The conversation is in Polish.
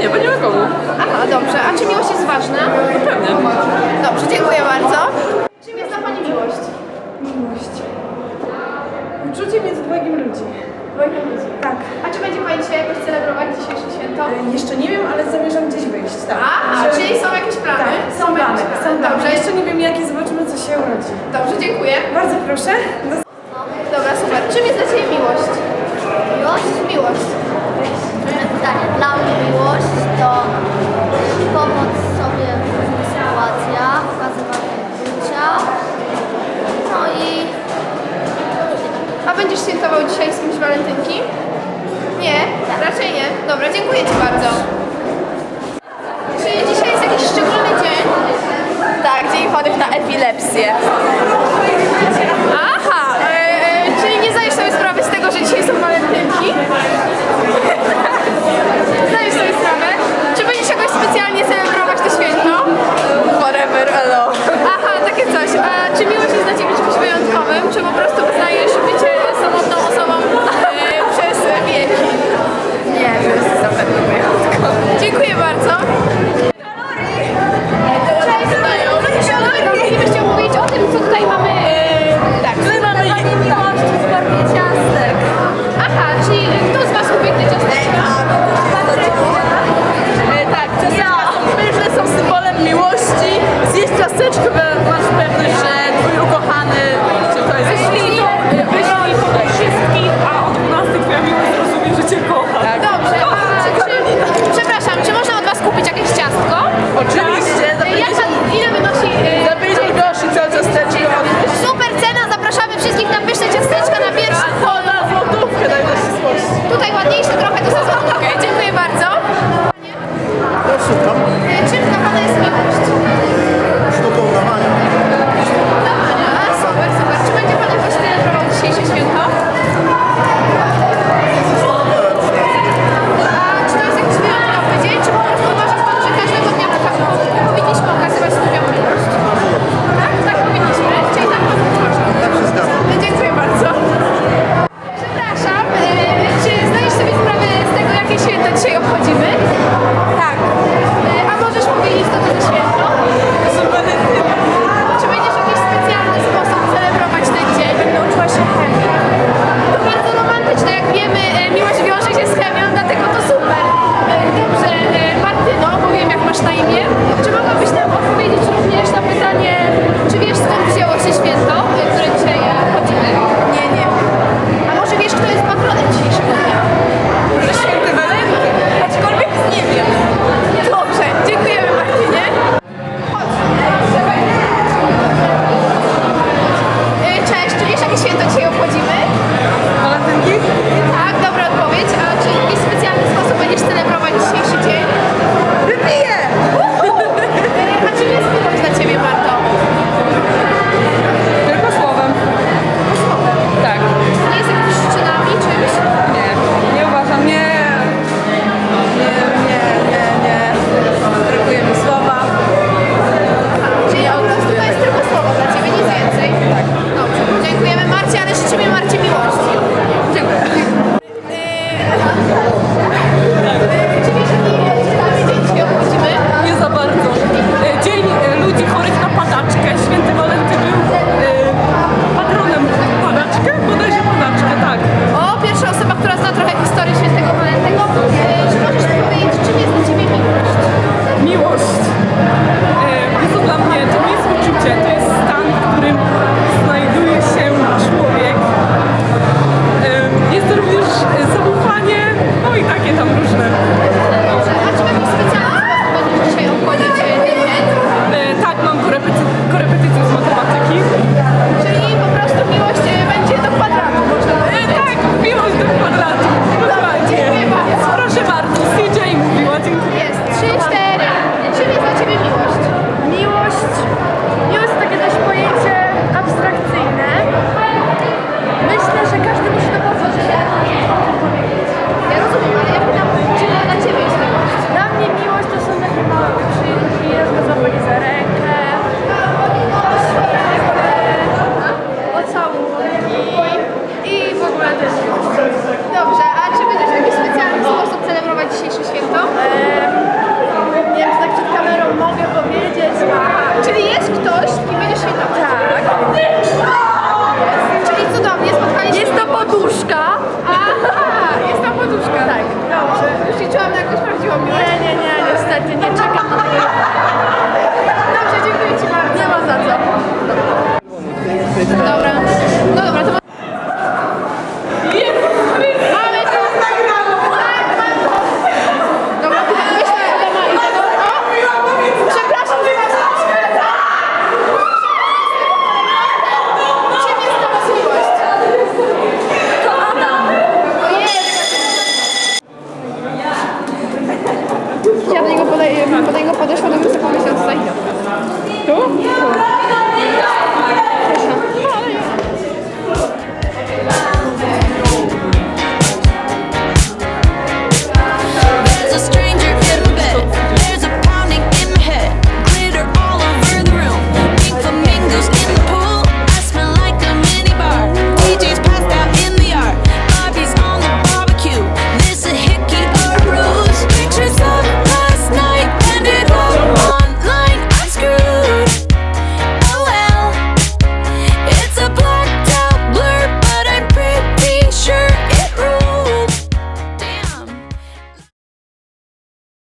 Nie, bo nie ma komu. Aha, dobrze. A czy miłość jest ważna? No pewnie. Dobrze, dziękuję bardzo. Czym jest dla Pani miłość? Miłość. Uczucie między dwojgiem ludzi. Dwojgiem ludzi. Tak. A czy będzie Pani dzisiaj jakoś celebrować dzisiejsze święto? E, jeszcze nie wiem, ale zamierzam gdzieś wyjść, tak. A, Że... czyli są jakieś plany? Tak, są, plany. plany. Są plany. Dobrze. Jeszcze nie wiem jakie, zobaczymy co się urodzi. Dobrze, dziękuję. Bardzo proszę. Do... Dobra, super. Czym jest dla Ciebie miłość? Miłość? Miłość. Pytanie. Dla mnie miłość to pomoc sobie w różnych sytuacjach, okazywanie uczucia. No i... A będziesz świętował dzisiaj z kimś walentynki? Nie? Tak. Raczej nie. Dobra, dziękuję Ci bardzo. Czy dzisiaj jest jakiś szczególny dzień? Tak, dzień chorych na epilepsję. Aha, e, e, czyli nie zdajesz sobie sprawy z tego, że dzisiaj są walentynki? zdajesz sobie sprawę? Czy będziesz jakoś specjalnie celebrować to święto? Whatever, hello. Aha, takie coś. A добра. Ну, добра,